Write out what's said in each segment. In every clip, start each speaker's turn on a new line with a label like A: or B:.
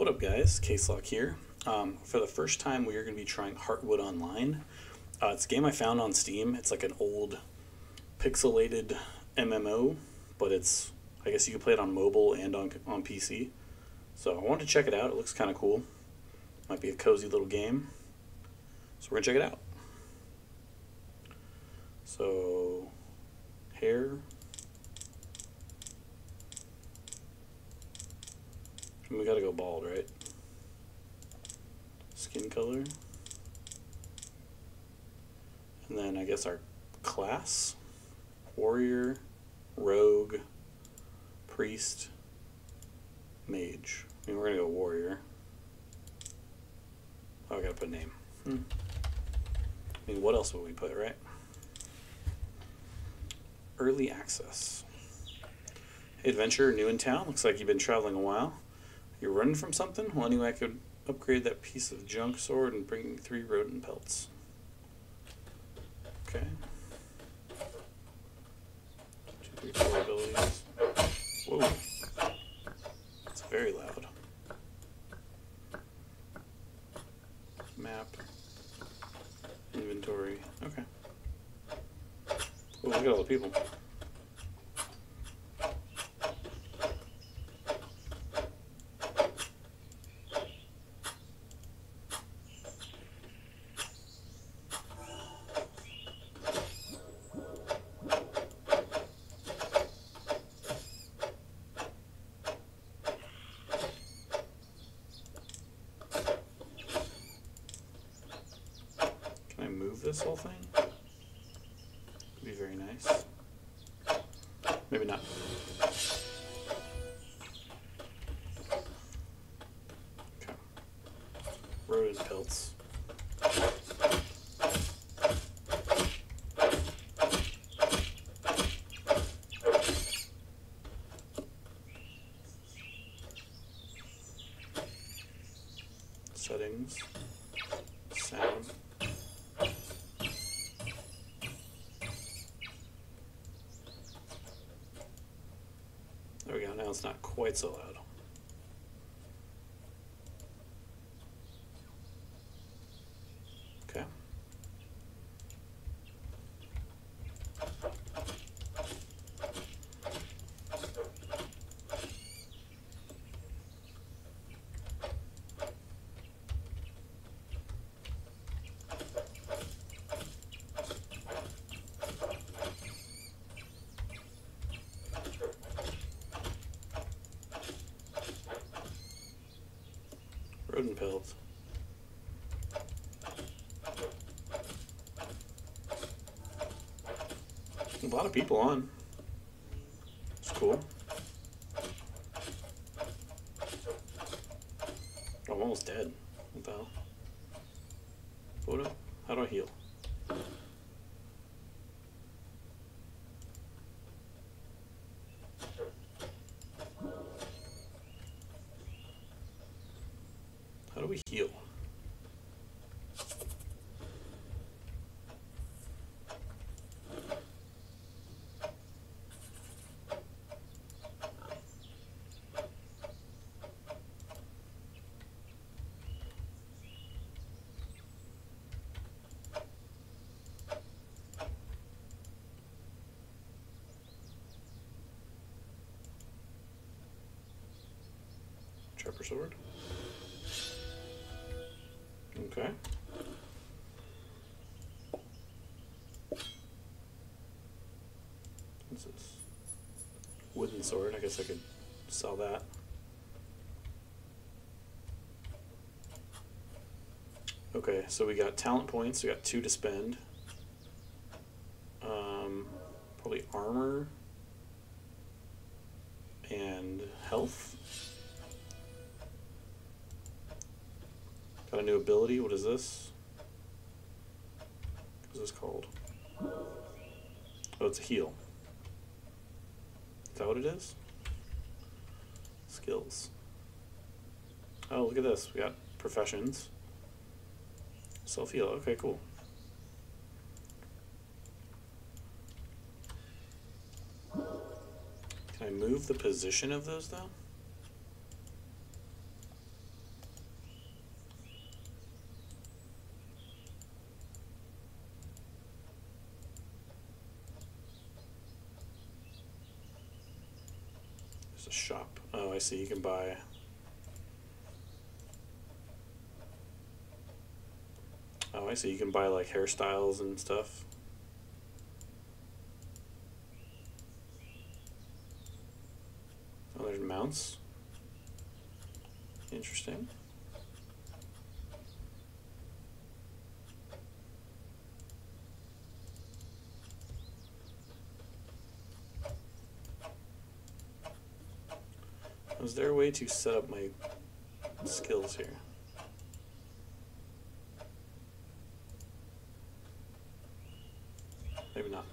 A: What up, guys? Caselock here. Um, for the first time, we are going to be trying Heartwood Online. Uh, it's a game I found on Steam. It's like an old pixelated MMO, but it's I guess you can play it on mobile and on on PC. So I wanted to check it out. It looks kind of cool. Might be a cozy little game. So we're gonna check it out. So hair. We gotta go bald, right? Skin color. And then I guess our class warrior, rogue, priest, mage. I mean, we're gonna go warrior. Oh, I gotta put a name. Hmm. I mean, what else would we put, right? Early access. Adventure, new in town. Looks like you've been traveling a while. You're running from something? Well, anyway, I could upgrade that piece of junk sword and bring three rodent pelts. Okay. Two, three, four abilities. Whoa. It's very loud. Map. Inventory. Okay. Oh, look at all the people. Can I move this whole thing? Would be very nice. Maybe not. Okay. Rodent pelts. Settings. Sound. There we go. Now it's not quite so loud. Okay. Rodent pelts. A lot of people on. It's cool. Oh, I'm almost dead. What the hell? Photo? How do I heal? How do we heal? Trapper sword. Okay. What's this? Wooden sword. I guess I could sell that. Okay, so we got talent points. We got two to spend. This? What is this called? Oh, it's a heal. Is that what it is? Skills. Oh, look at this. We got professions. Self heal. Okay, cool. Can I move the position of those though? There's a see. You can buy. Oh, I see. You can buy like hairstyles and stuff. Oh, there's mounts. Interesting. Is there a way to set up my skills here? Maybe not.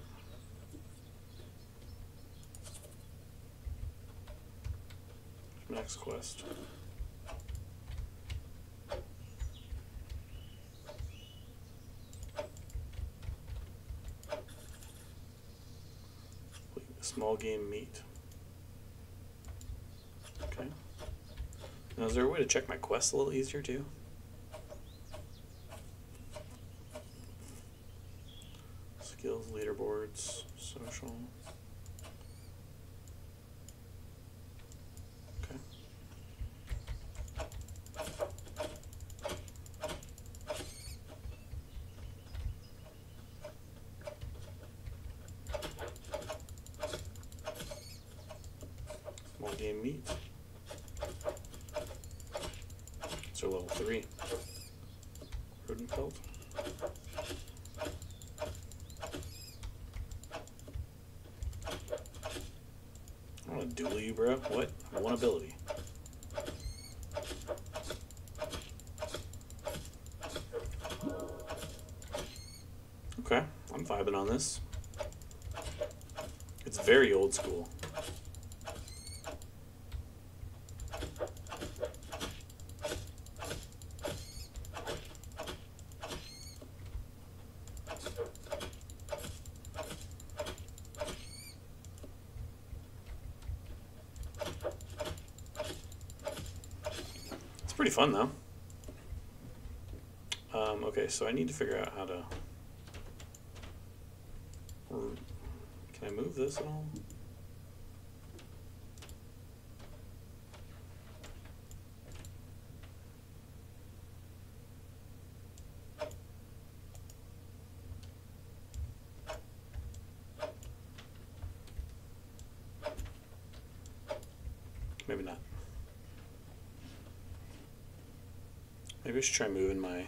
A: Next quest. Small game meat. Okay. Now, is there a way to check my quests a little easier too? Skills, leaderboards, social. Okay. Small game meat. So level three. Rodent pelt. I want to duel you, bro. What? One ability. Okay, I'm vibing on this. It's very old school. It's pretty fun though. Um, okay, so I need to figure out how to. or- Can I move this at all? Maybe not. Maybe I should try moving my.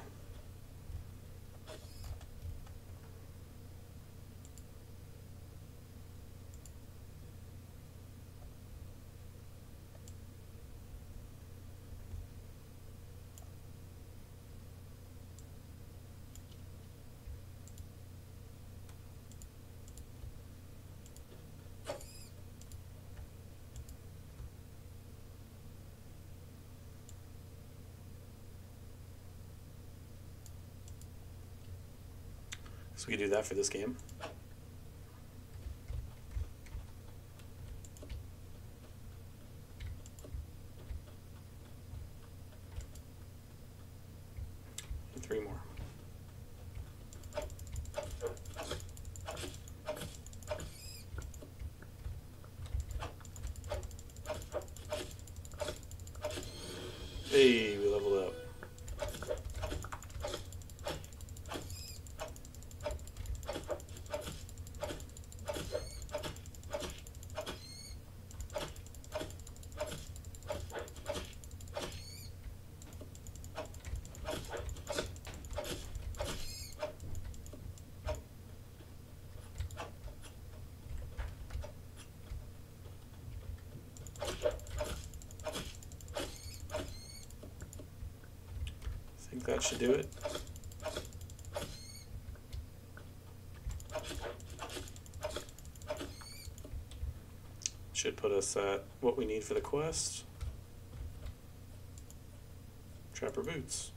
A: So we can do that for this game. And three more. Hey, we leveled up. I think that should do it. Should put us at what we need for the quest. Trapper boots.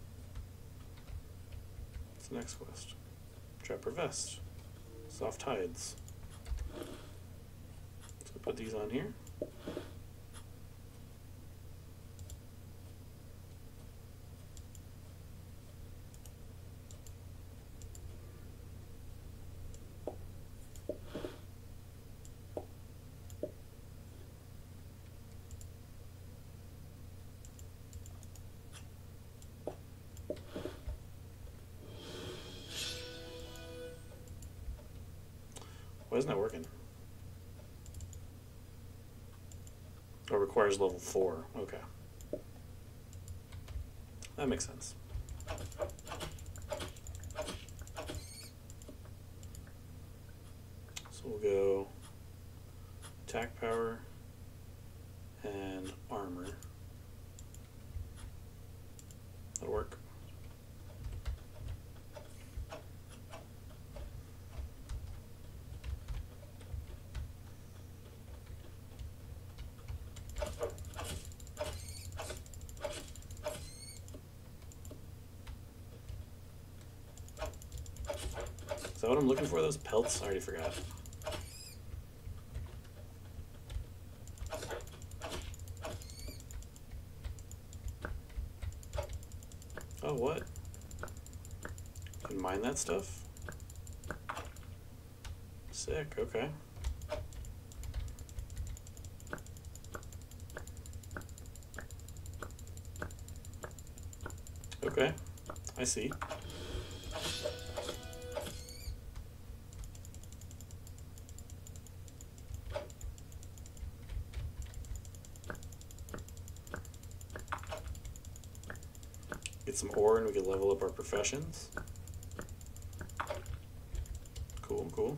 A: What's the next quest? Trapper vest. Soft hides. So put these on here. Isn't that working? Oh, requires level 4. Okay. That makes sense. So we'll go attack power and armor. That'll work. Is that what I'm looking for? Those pelts? I already forgot. Oh, what? Can mine that stuff? Sick, okay. Okay, I see. We can level up our professions. Cool, cool.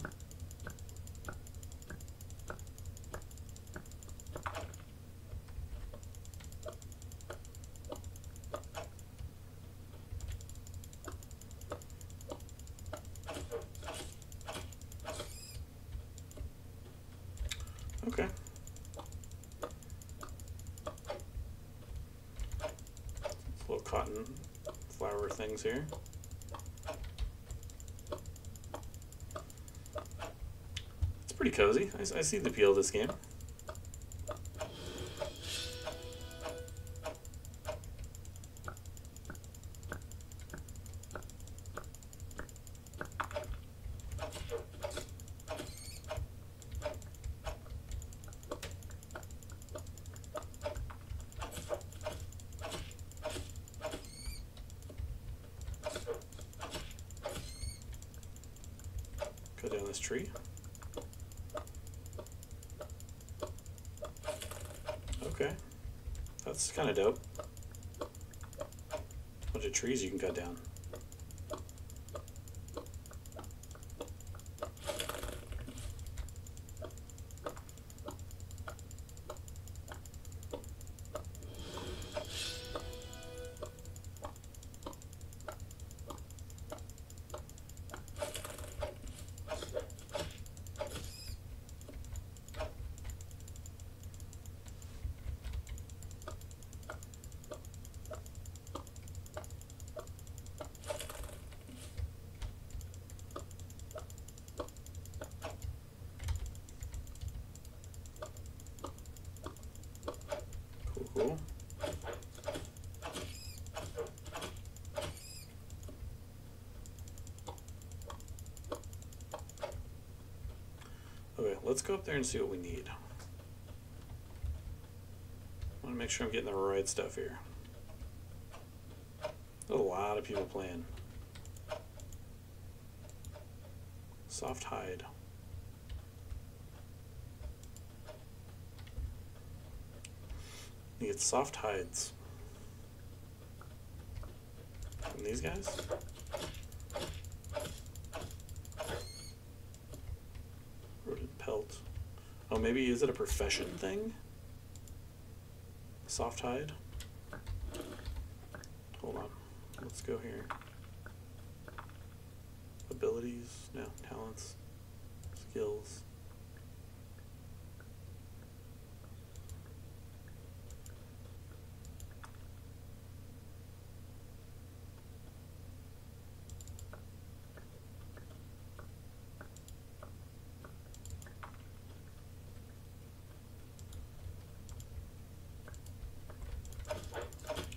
A: Okay. Little cotton flower things here. It's pretty cozy. I see the appeal of this game. Okay. That's kind of dope. Bunch of trees you can cut down. Cool, cool. Okay, let's go up there and see what we need. I want to make sure I'm getting the right stuff here. There's a lot of people playing. Soft hide. You get soft hides. From these guys? Rodent pelt. Oh, maybe is it a profession thing? Soft hide? Hold on. Let's go here. Abilities? No. Talents? Skills?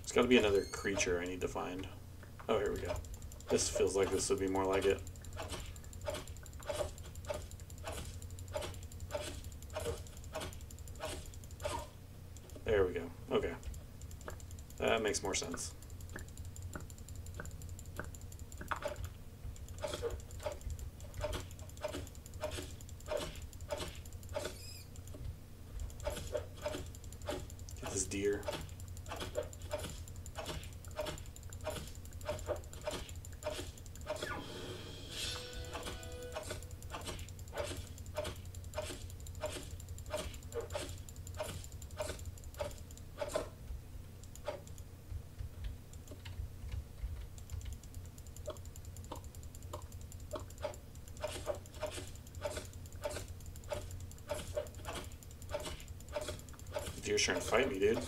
A: There's got to be another creature I need to find. Oh, here we go. This feels like this would be more like it. There we go. Okay. That makes more sense. Trying to fight me, dude.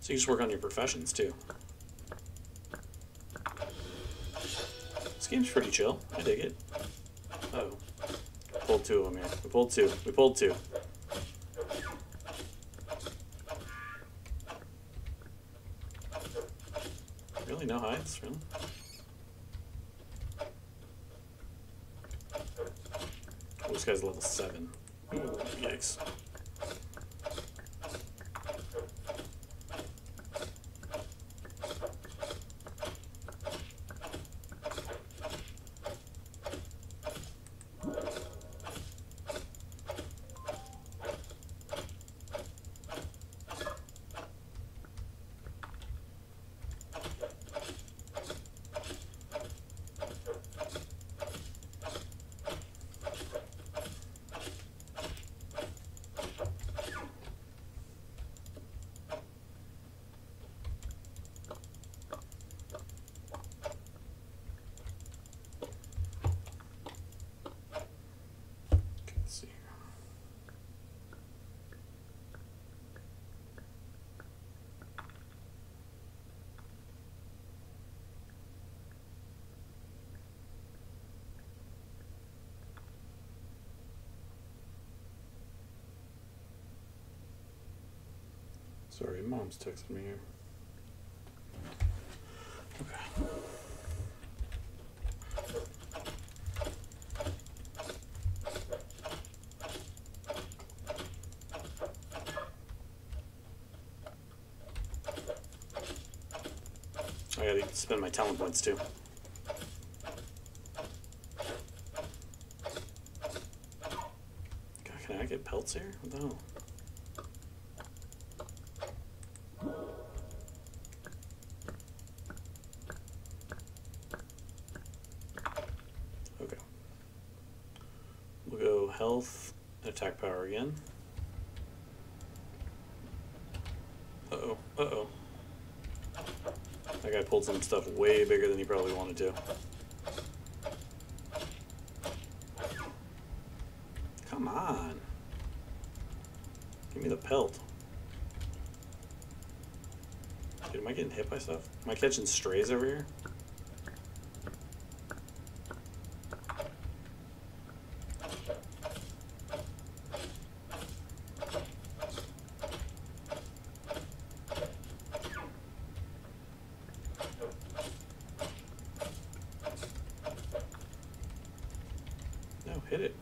A: So you just work on your professions too. Game's pretty chill. I dig it. Oh. Pulled two of them here. We pulled two. We pulled two. Really? No hides? Really? Oh, this guy's level 7. Ooh, yikes. Okay, let's see here. Sorry, mom's texting me here. Okay. I gotta spend my talent points too. God, can I get pelts here? What the hell? Okay. We'll go health, attack power again. Uh oh, uh oh. That guy pulled some stuff way bigger than he probably wanted to. Come on. Give me the pelt. Dude, am I getting hit by stuff? Am I catching strays over here? No, hit it.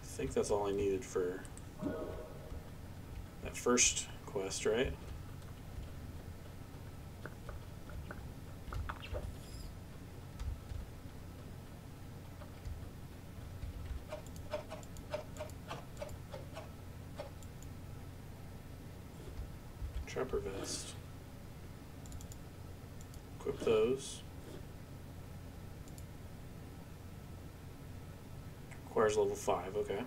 A: I think that's all I needed for that first quest, right? Level 5, okay.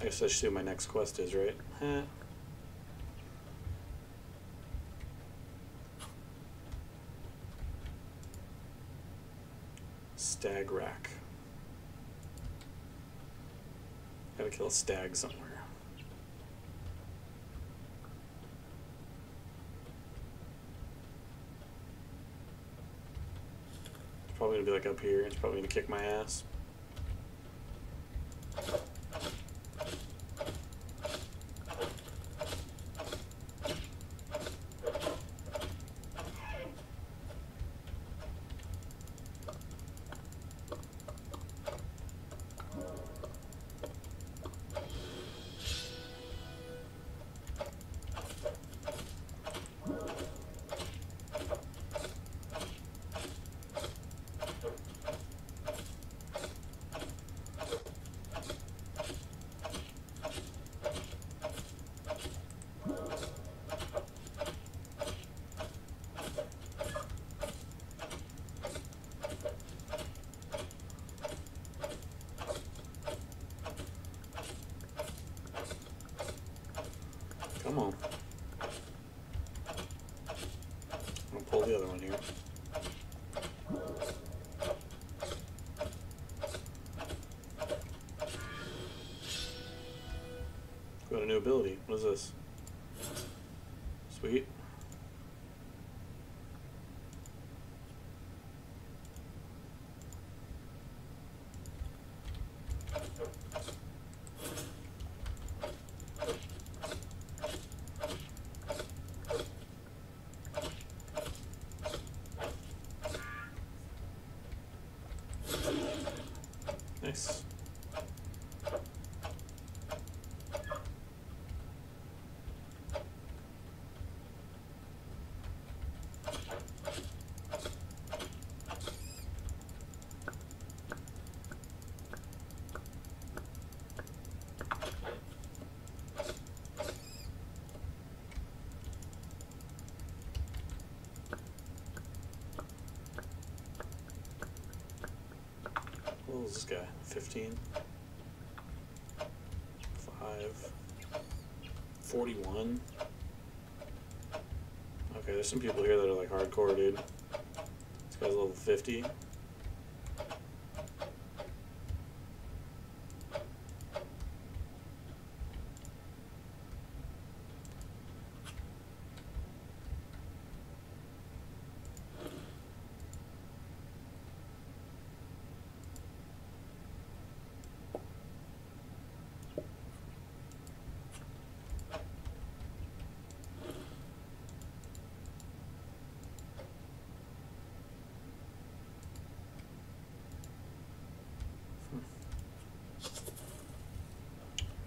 A: I guess I should see what my next quest is, right? Eh. Stag Rack. Kill a stag somewhere. It's probably gonna be like up here. It's probably gonna kick my ass. Come on. I'll pull the other one here. Got a new ability. What is this? Sweet. Nice. What was this guy? 15? 5. 41? Okay, there's some people here that are like hardcore, dude. This guy's level 50.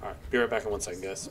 A: Alright, be right back in one second, guys.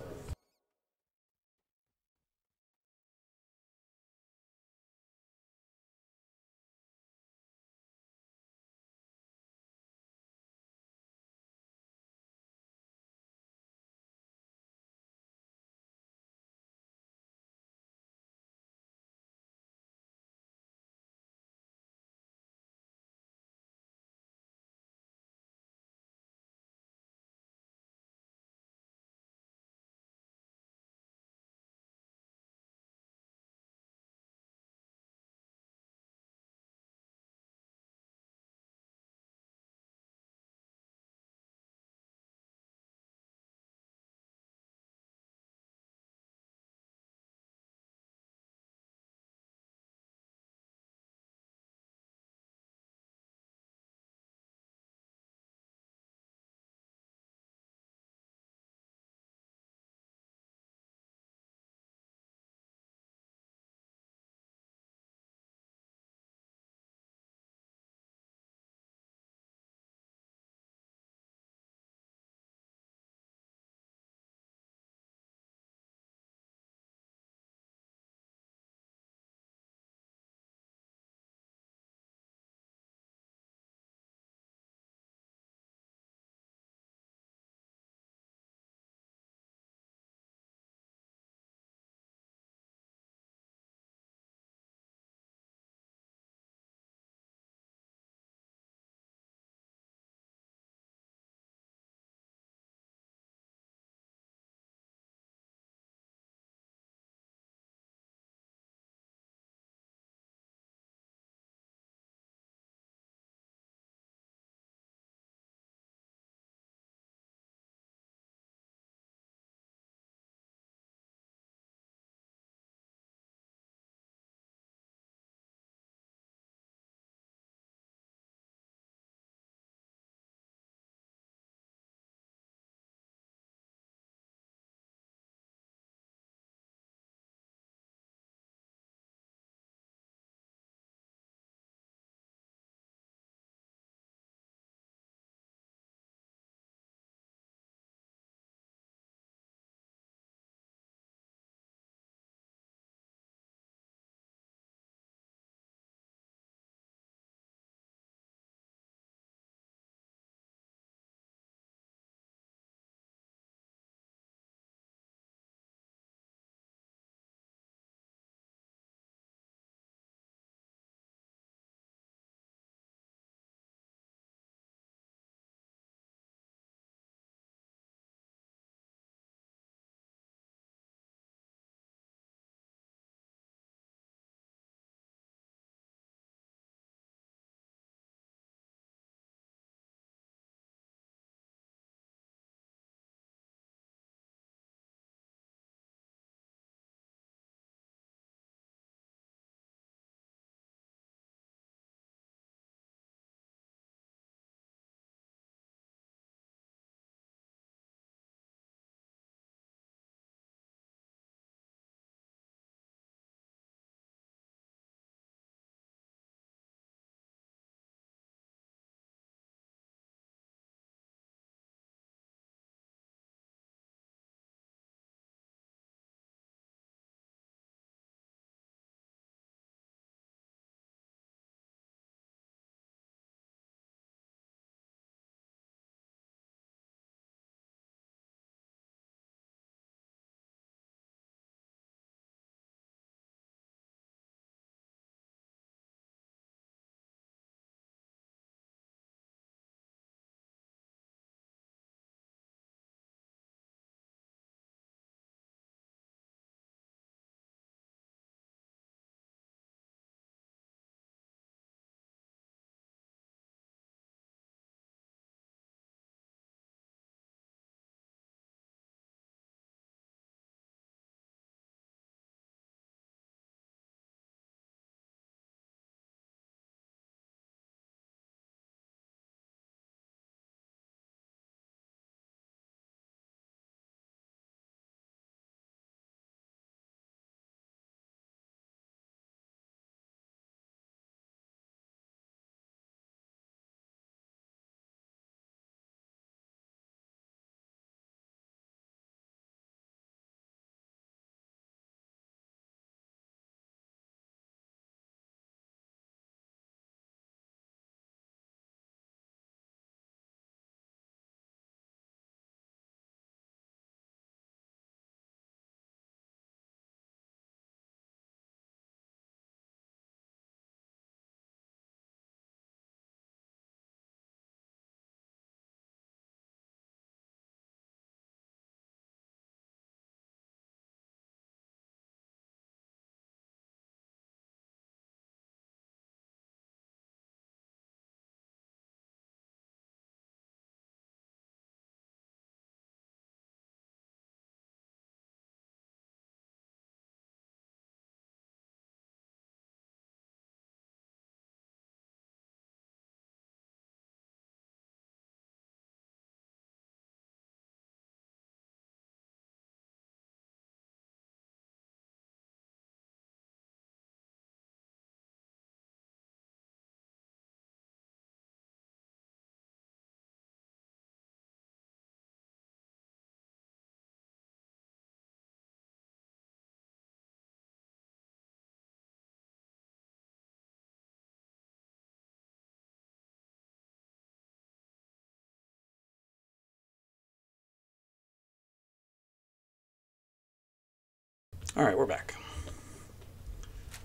A: All right, we're back.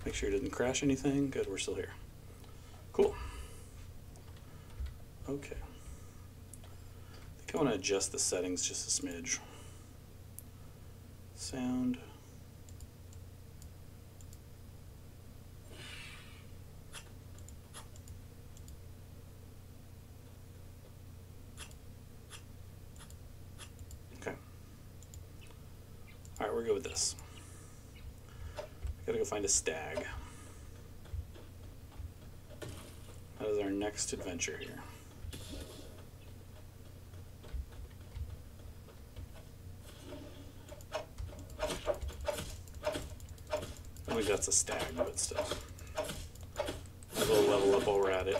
A: Make sure it didn't crash anything. Good, we're still here. Cool. Okay. I think I want to adjust the settings just a smidge. Sound. Okay. All right, we're good with this. Gotta go find a stag. That is our next adventure here. I think that's a stag, but still. Well level up while we're at it.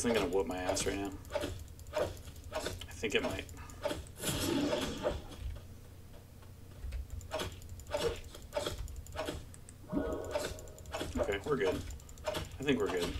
A: This thing gonna whoop my ass right now. I think it might. Okay, we're good. I think we're good.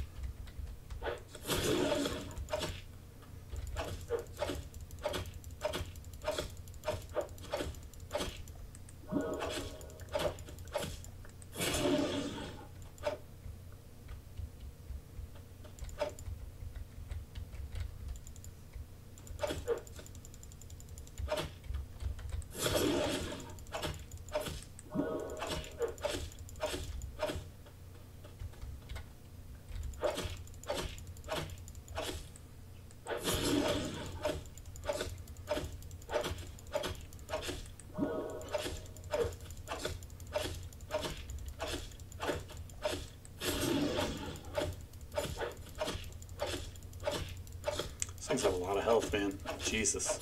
A: These things have a lot of health, man. Jesus.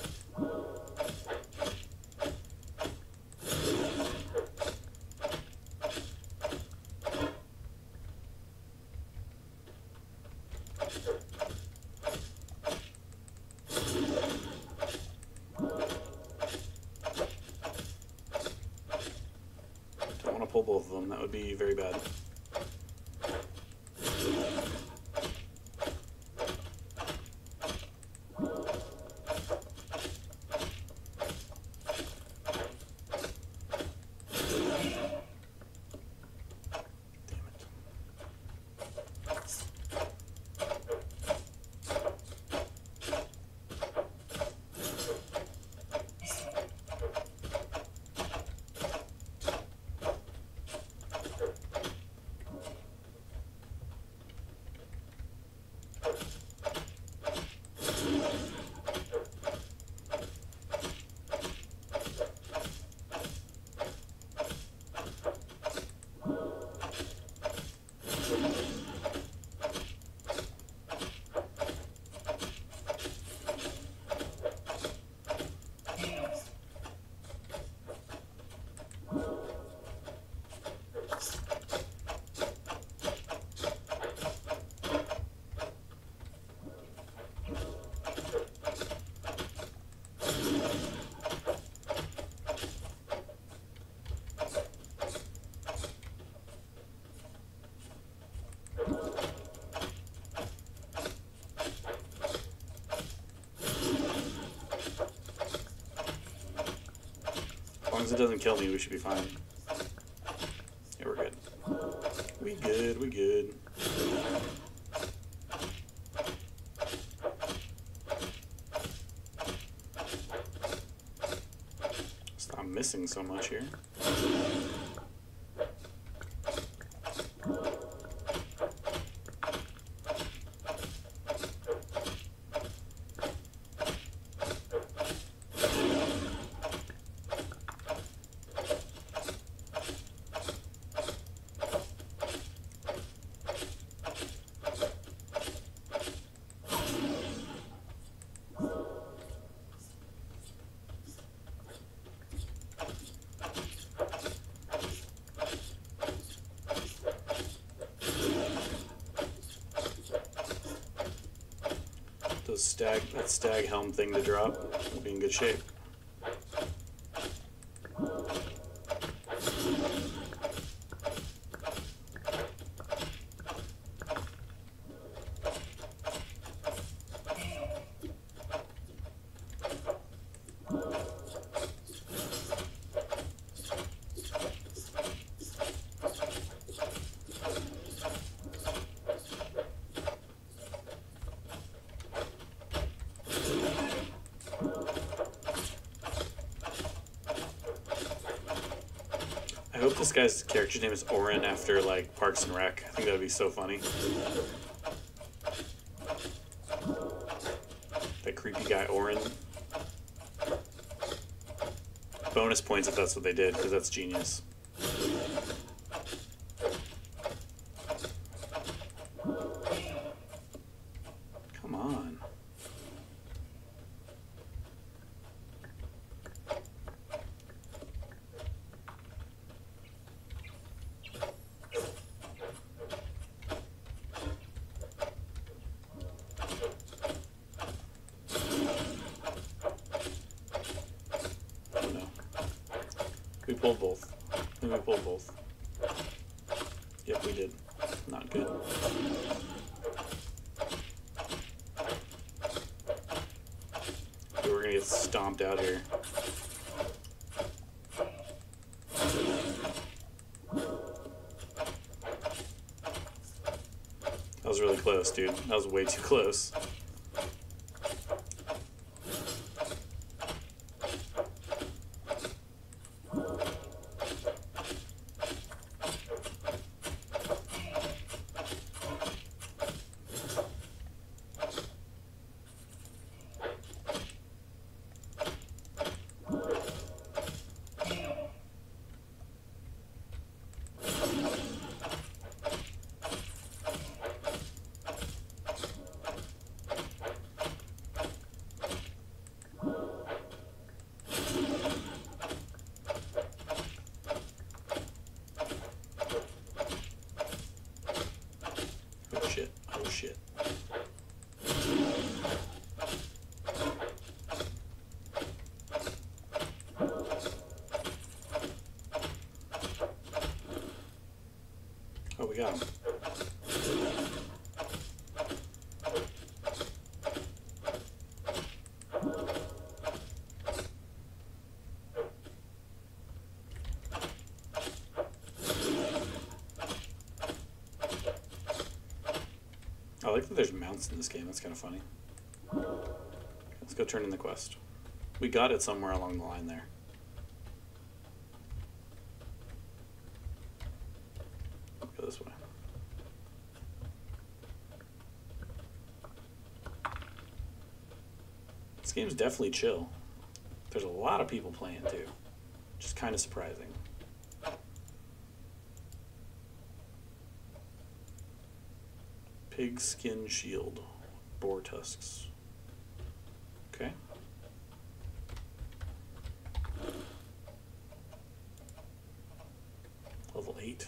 A: Don't want to pull both of them. That would be very bad. It doesn't kill me, we should be fine. Yeah, we're good. We good, we good. Stop missing so much here. Those stag helm thing to drop be in good shape. This guy's character's name is Oren after like Parks and Rec. I think that would be so funny. That creepy guy Orin. Bonus points if that's what they did, because that's genius. Come on. Oh no. We pulled both. I we pulled both. Yep, we did. Not good. We're gonna get stomped out here. That was really close, dude. That was way too close. Oh shit. Oh shit. Oh, we got him. I like that there's mounts in this game. That's kind of funny. Let's go turn in the quest. We got it somewhere along the line there. Go this way. This game's definitely chill. There's a lot of people playing too. Just kind of surprising. Pig skin shield. Boar tusks. Okay. Level 8.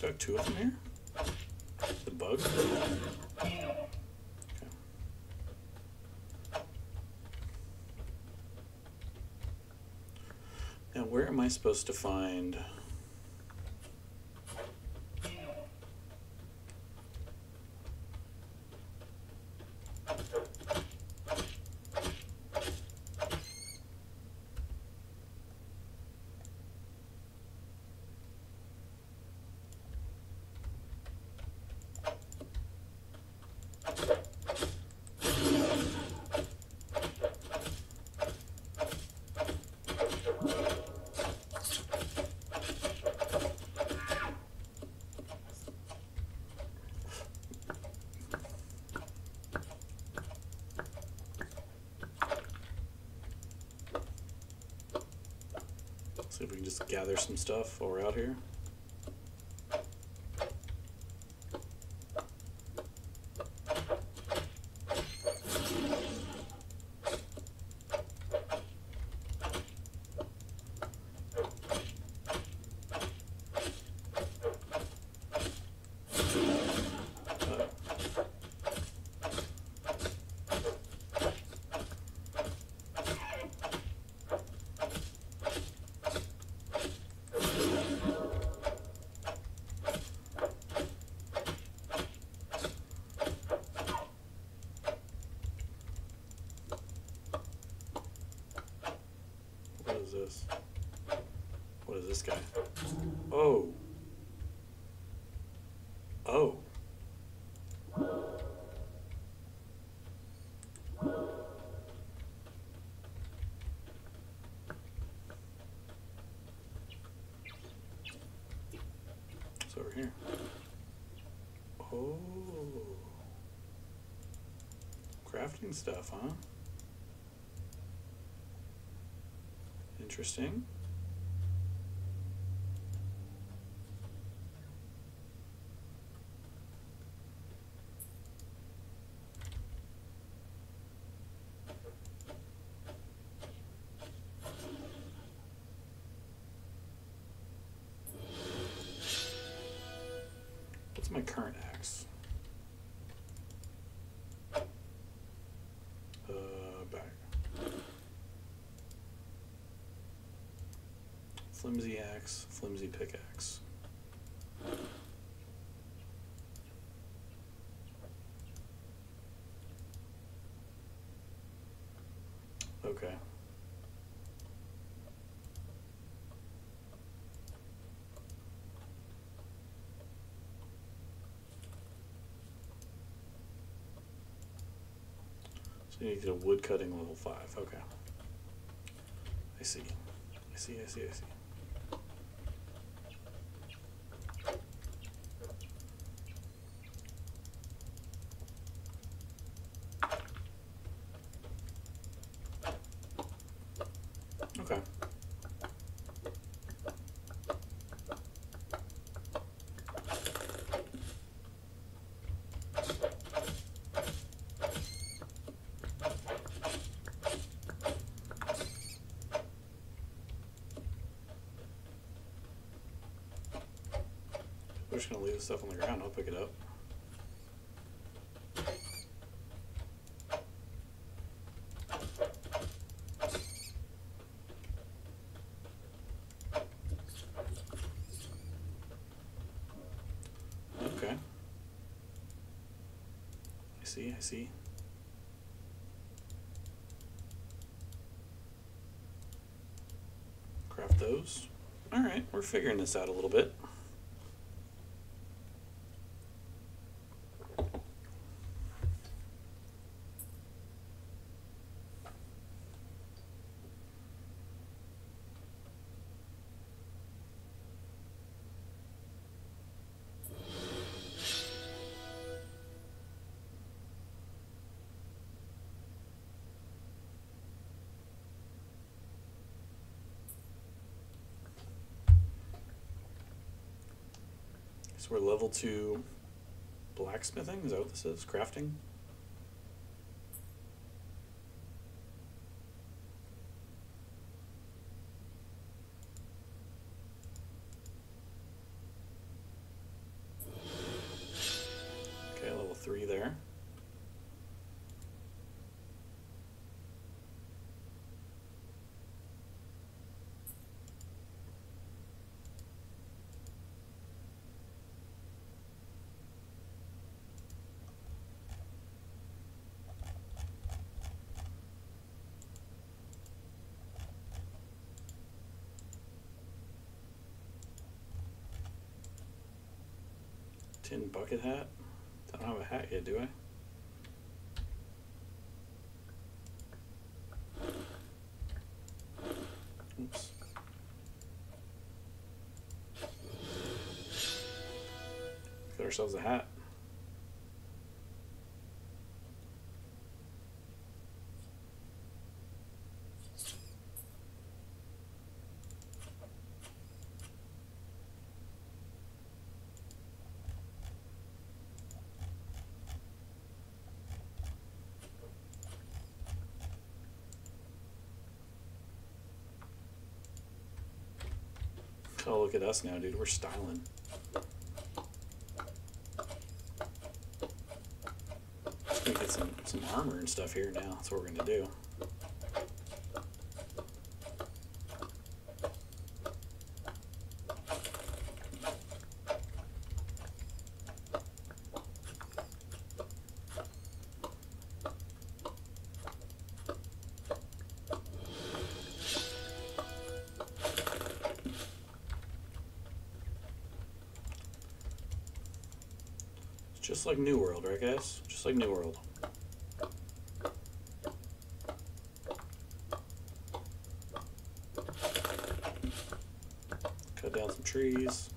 A: There are two of them here? The bug? Now, where am I supposed to find. Gather some stuff while we're out here. Guy? Oh. Oh. It's over here. Oh. Crafting stuff, huh? Interesting. Flimsy axe, flimsy pickaxe. Okay. So you need to wood cutting level five. Okay. I see. I see, I see, I see. Okay. We're just gonna leave the stuff on the ground. I'll pick it up. Okay. I see, I see. Craft those. Alright, we're figuring this out a little bit. Level two blacksmithing? Is that what this is? Crafting? Okay, level three there. Tin bucket hat? I don't have a hat yet, do I? Oops. Get ourselves a hat. Oh, look at us now, dude. We're styling. Get some, some armor and stuff here now. That's what we're gonna do. Just like New World, right, guys? Just like New World. Cut down some trees.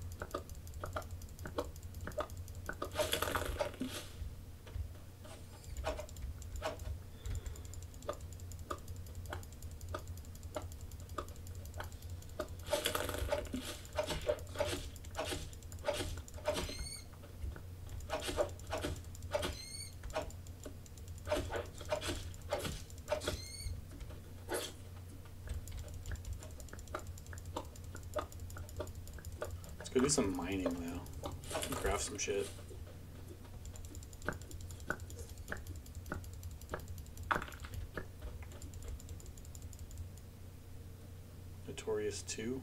A: Let's go do some mining now. Craft some shit. Notorious 2.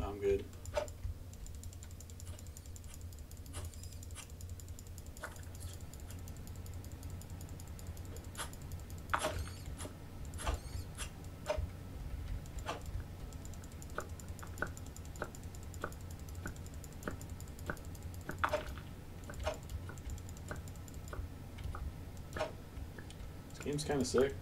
A: I'm good. This game's kind of sick.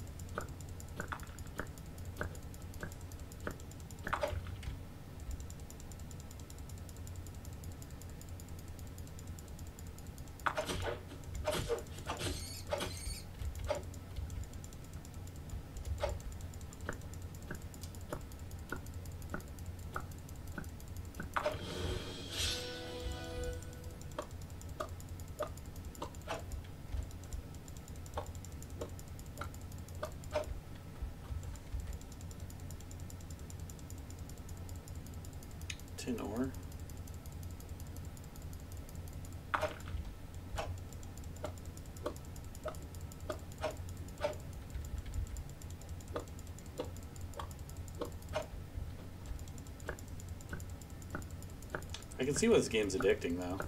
A: I can see why this game's addicting though.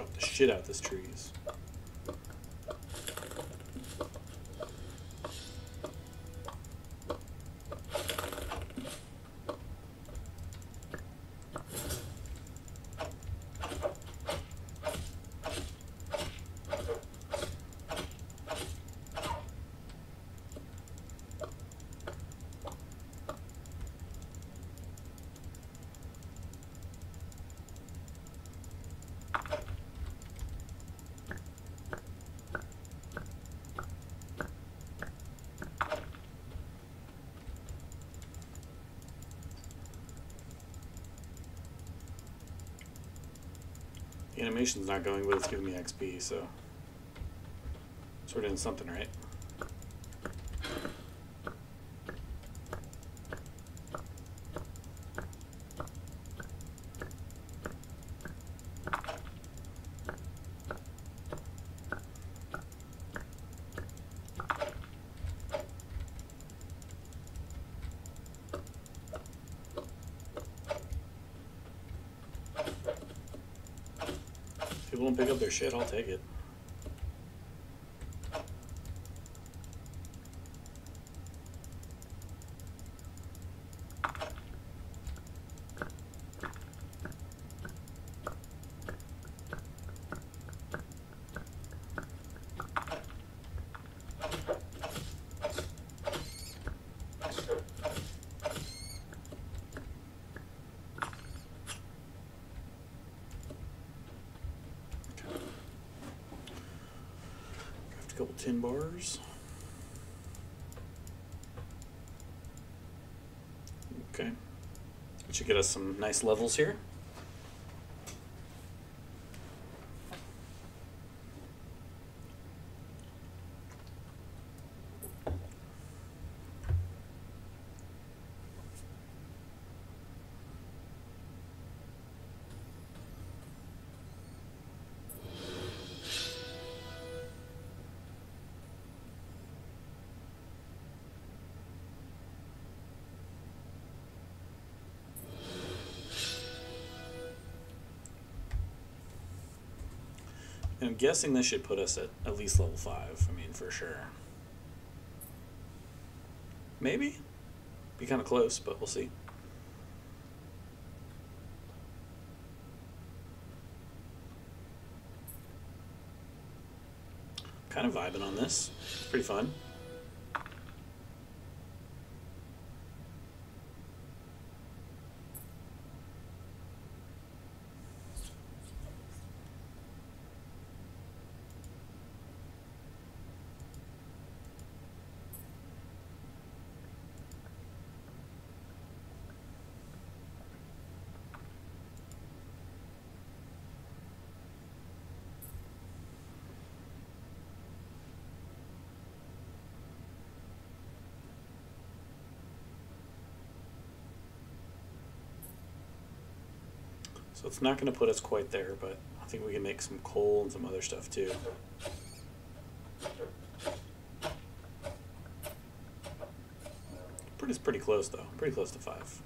A: Chop the shit out of this trees. The not going, but it's giving me XP, so. So we're doing something right. Don't pick up their shit, I'll take it. Couple tin bars. Okay. That should get us some nice levels here. Guessing this should put us at at least level 5. I mean, for sure. Maybe? Be kind of close, but we'll see. Kind of vibing on this. It's pretty fun. So it's not going to put us quite there, but I think we can make some coal and some other stuff too. Pretty, it's pretty close though. Pretty close to five.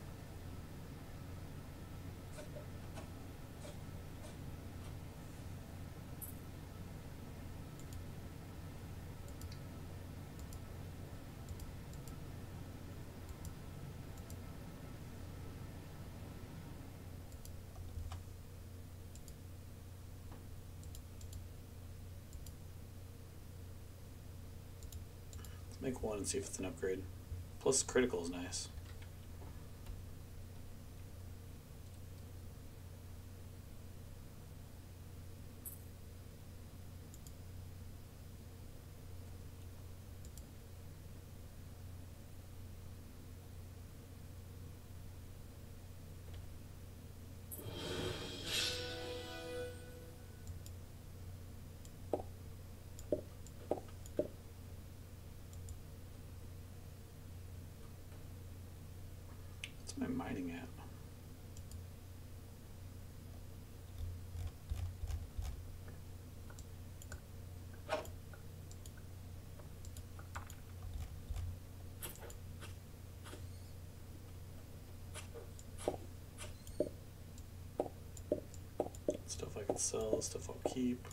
A: One and see if it's an upgrade. Plus critical is nice. What's my mining at? Stuff I can sell, stuff I'll keep.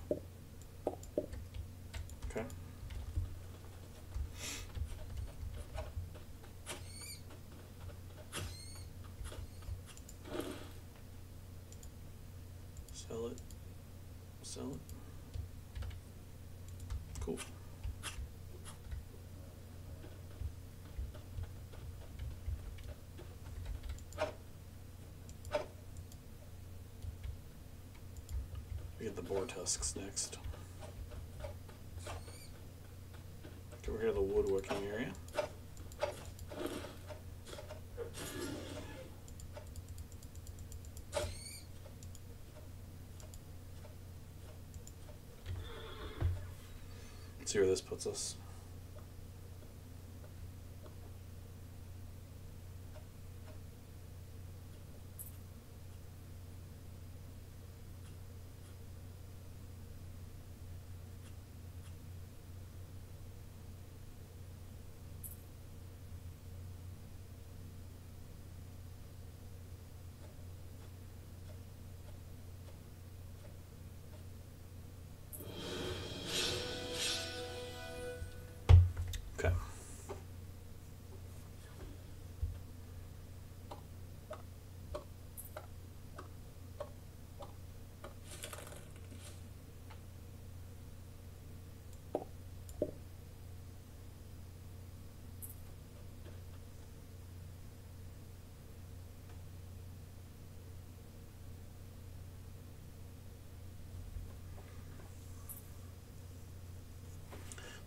A: boar tusks next. Can we hear here the woodworking area. Let's see where this puts us.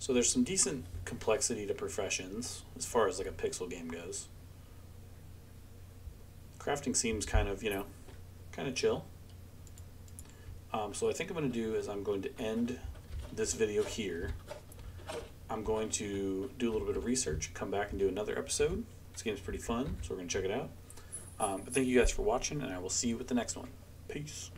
A: So there's some decent complexity to professions as far as like a pixel game goes. Crafting seems kind of, you know, kind of chill. Um, so I think I'm going to do is I'm going to end this video here. I'm going to do a little bit of research, come back and do another episode. This game's pretty fun, so we're going to check it out. Um, but thank you guys for watching, and I will see you with the next one. Peace.